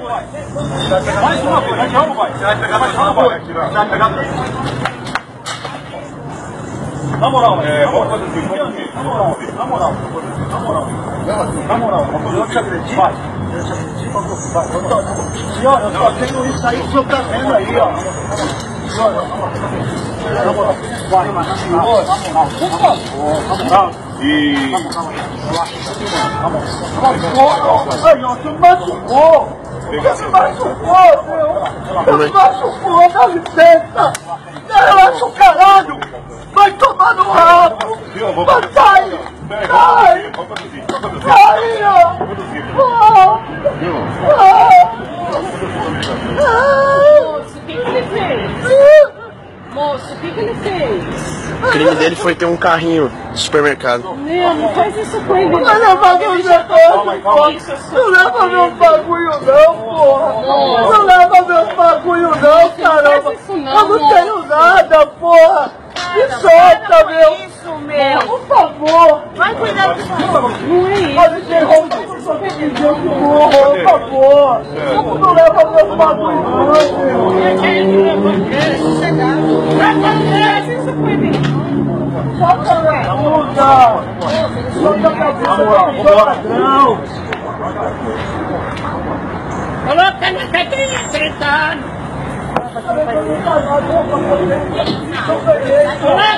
Mais uma coisa, aqui, vamos, vai. Você vai pegar mais uma coisa. Você vai pegar três. Na moral, é, vamos fazer assim, fazer assim. Na moral, na moral, na moral. Na moral, eu te acredito. Vai. Eu te acredito, vai. Senhor, eu só tenho isso aí que o senhor tá vendo aí, ó. Senhor, na moral. Vai, senhor, na moral, por favor, na moral. E. Ai, ó, você me machucou! Você me machucou, meu! Você me machucou, dá licença! Relaxa o caralho! Vai tomar no rabo! Vai, sai! Sai! Assim. Sai, ó! Ah! Ah! Moço, o que, que ele fez? Moço, o que, que ele fez? O crime dele foi ter um carrinho de supermercado. Meu, não faz isso com ele. Vai levar meu negócio, porra! Não leva meu bagulho não, porra! Não leva meu bagulho não, caramba! não, Eu não tenho nada, porra! Me solta, meu! Isso, meu. Por favor! Vai cuidar do Não é isso. Pode interromper o seu pedido, por favor! Não leva meu bagulho não, meu! Solta minha puta! Solta minha puta, meu ladrão! Coloca na cadeia, gritando. Coloca